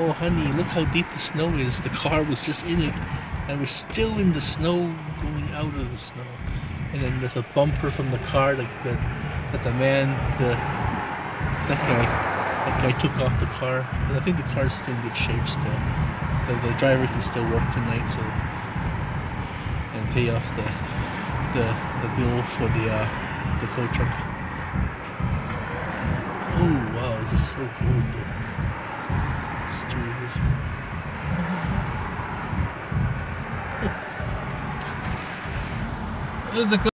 Oh, honey, look how deep the snow is. The car was just in it, and we're still in the snow, going out of the snow. And then there's a bumper from the car that, that, that the man, the that guy, that guy took off the car. But I think the car's still in good shape still. The, the driver can still work tonight, so and pay off the the, the bill for the uh, the tow truck. Oh wow, this is so cool. There's the